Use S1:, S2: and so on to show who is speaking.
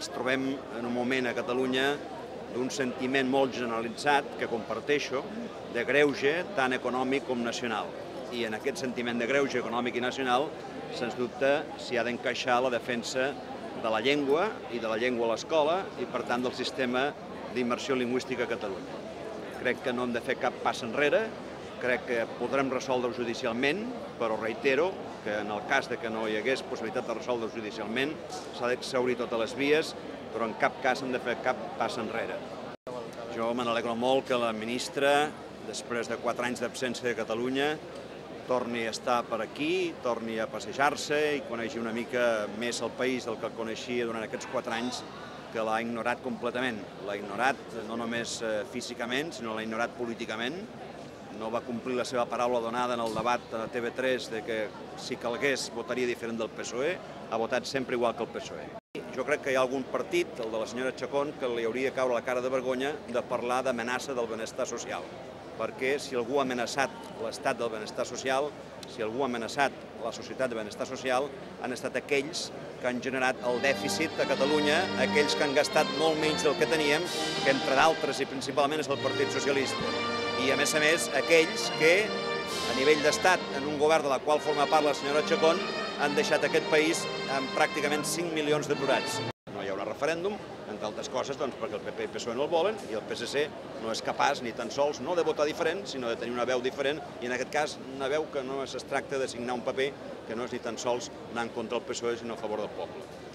S1: ens trobem en un moment a Catalunya d'un sentiment molt generalitzat, que comparteixo, de greuge tant econòmic com nacional. I en aquest sentiment de greuge econòmic i nacional, sens dubte, s'hi ha d'encaixar la defensa de la llengua i de la llengua a l'escola i, per tant, del sistema d'immersió lingüística a Catalunya. Crec que no hem de fer cap pas enrere, crec que podrem resoldre judicialment, però reitero que en el cas de que no hi hagués possibilitat de resoldre judicialment s'ha d'exaurir totes les vies, però en cap cas hem de fer cap pas enrere. Jo me n'alegro molt que la ministra, després de quatre anys d'absència de Catalunya, torni a estar per aquí, torni a passejar-se i coneixi una mica més el país del que coneixia durant aquests quatre anys que l'ha ignorat completament. L'ha ignorat no només eh, físicament, sinó l'ha ignorat políticament. No va complir la seva paraula donada en el debat a TV3 de que si calgués votaria diferent del PSOE, ha votat sempre igual que el PSOE. Jo crec que hi ha algun partit, el de la senyora Chacón, que li hauria de caure la cara de vergonya de parlar d'amenaça del benestar social. Perquè si algú ha amenaçat l'estat del benestar social, si algú ha amenaçat la societat de benestar social, han estat aquells que han generat el dèficit a Catalunya, aquells que han gastat molt menys del que teníem, que entre d'altres i principalment és el Partit Socialista. I a més a més, aquells que a nivell d'estat, en un govern de la qual forma part la senyora Chacón, han deixat aquest país amb pràcticament 5 milions d'aturats. No hi haurà referèndum, entre altres coses doncs, perquè el PP i el PSOE no el volen i el PSC no és capaç ni tan sols no de votar diferent, sinó de tenir una veu diferent i en aquest cas una veu que no es tracta de signar un paper que no és ni tan sols anar en contra del PSOE sinó a favor del poble.